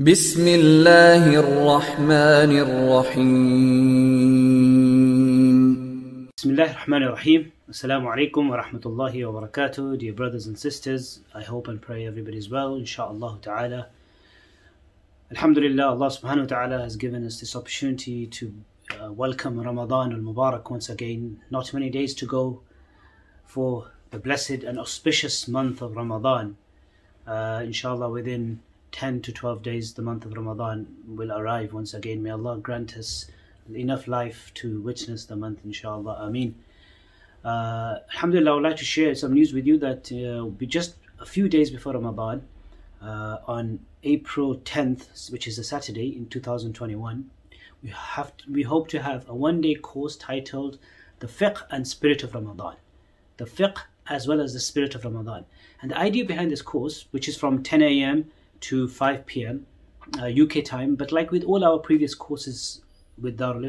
بسم الله الرحمن الرحيم Bismillah ar-Rahman ar-Rahim. Assalamu alaikum wa rahmatullahi wa barakatuh. Dear brothers and sisters, I hope and pray everybody is well, inshaAllah ta'ala. Alhamdulillah, Allah subhanahu wa ta'ala has given us this opportunity to uh, welcome Ramadan al-Mubarak once again. Not many days to go for the blessed and auspicious month of Ramadan. Uh, inshallah, within 10 to 12 days, the month of Ramadan will arrive once again. May Allah grant us enough life to witness the month, inshallah. Ameen. Uh, Alhamdulillah, I would like to share some news with you that uh, be just a few days before Ramadan, uh, on April 10th, which is a Saturday in 2021, we have to, we hope to have a one-day course titled "The Fiqh and Spirit of Ramadan." The fiqh as well as the spirit of Ramadan. And the idea behind this course, which is from 10 a.m. to 5 p.m. Uh, UK time, but like with all our previous courses with Darul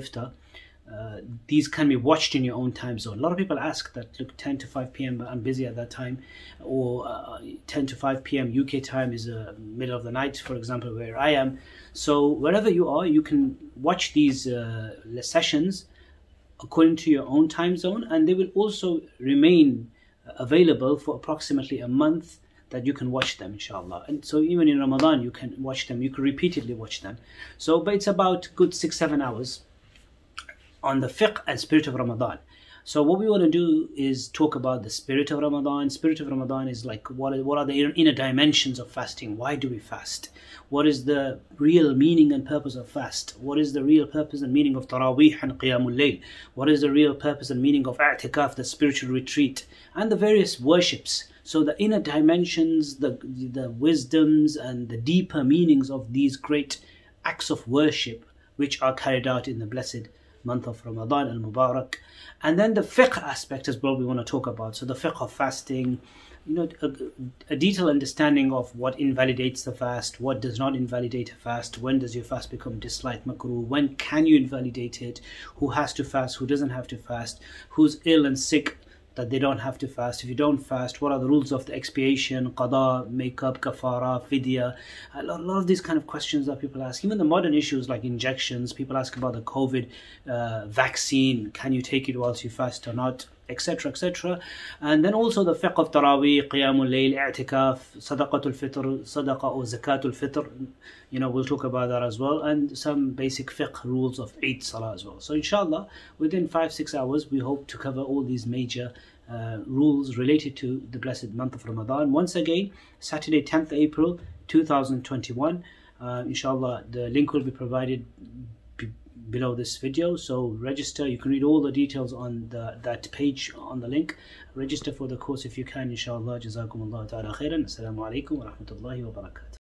uh, these can be watched in your own time zone. A lot of people ask that, look, 10 to 5 p.m., I'm busy at that time, or uh, 10 to 5 p.m. UK time is uh, middle of the night, for example, where I am. So wherever you are, you can watch these uh, sessions according to your own time zone, and they will also remain available for approximately a month that you can watch them inshallah. And so even in ramadan you can watch them. You can repeatedly watch them. So but it's about good six seven hours on the fiqh and spirit of ramadan so what we want to do is talk about the spirit of Ramadan. Spirit of Ramadan is like what what are the inner dimensions of fasting? Why do we fast? What is the real meaning and purpose of fast? What is the real purpose and meaning of Taraweeh and Qiyamul Layl? What is the real purpose and meaning of I'tikaf, the spiritual retreat, and the various worships? So the inner dimensions, the the wisdoms and the deeper meanings of these great acts of worship which are carried out in the blessed month of Ramadan al Mubarak. And then the fiqh aspect is what we want to talk about. So the fiqh of fasting, you know, a, a, detailed understanding of what invalidates the fast, what does not invalidate a fast, when does your fast become disliked makruh, when can you invalidate it, who has to fast, who doesn't have to fast, who's ill and sick that they don't have to fast. If you don't fast, what are the rules of the expiation, qada, makeup, kafara, fidya? A lot, a lot of these kind of questions that people ask. Even the modern issues like injections, people ask about the COVID uh, vaccine. Can you take it whilst you fast or not? Etc etc and then also the fiqh of taraweeh qiyamul layl i'tikaf sadaqatul fitr sadaqa or zakatul fitr you know we'll talk about that as well. And some basic fiqh rules of Eid salah as well. So inshallah within 5 6 hours we hope to cover all these major uh, rules related to the blessed month of Ramadan. Once again Saturday 10th April 2021 uh, inshallah the link will be provided below this video. So register you can read all the details on the that page on the link. Register for the course if you can inshallah. Jazakumullah ta'ala khairan. Assalamu alaikum wa rahmatullahi wa barakatuh